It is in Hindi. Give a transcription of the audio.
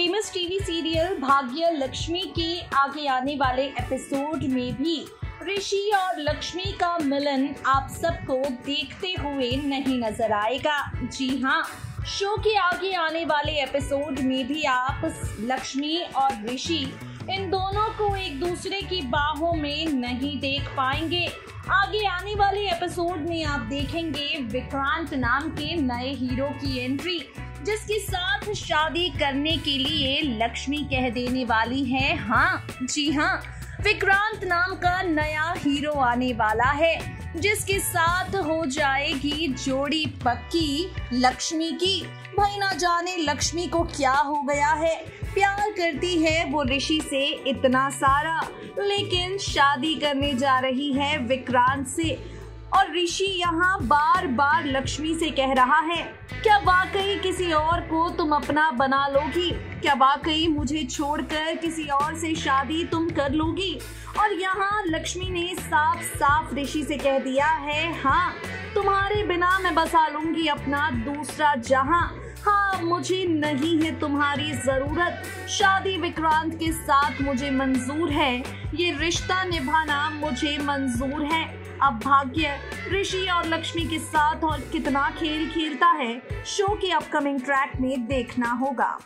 फ़ेमस टीवी सीरियल भाग्य लक्ष्मी के आगे आने वाले एपिसोड में भी ऋषि और लक्ष्मी का मिलन आप सबको देखते हुए नहीं नज़र आएगा। जी हाँ शो के आगे आने वाले एपिसोड में भी आप लक्ष्मी और ऋषि इन दोनों को एक दूसरे की बाहों में नहीं देख पाएँगे। आगे आने वाले एपिसोड में आप देखेंगे विक्रांत नाम के नए हीरो की एंट्री जिसके साथ शादी करने के लिए लक्ष्मी कह देने वाली है हाँ जी हाँ विक्रांत नाम का नया हीरो आने वाला है, जिसके साथ हो जाएगी जोड़ी पक्की लक्ष्मी की। भाई ना जाने लक्ष्मी को क्या हो गया है। प्यार करती है वो ऋषि से इतना सारा, लेकिन शादी करने जा रही है विक्रांत से। और ऋषि यहाँ बार बार लक्ष्मी से कह रहा है, क्या वाकई किसी और को तुम अपना बना लोगी? क्या वाकई मुझे छोड़कर किसी और से शादी तुम कर लोगी? और यहाँ लक्ष्मी ने साफ़ साफ़ ऋषि से कह दिया है हाँ तुम्हारे बिना मैं बसा लूँगी अपना दूसरा जहाँ। हाँ मुझे नहीं है तुम्हारी ज़रूरत। शादी विक्रांत के साथ मुझे मंजूर है। ये रिश्ता निभाना मुझे मंजूर है। अब भाग्य, ऋषि और लक्ष्मी के साथ और कितना खेल खेलता है। शो के अपकमिंग ट्रैक में देखना होगा।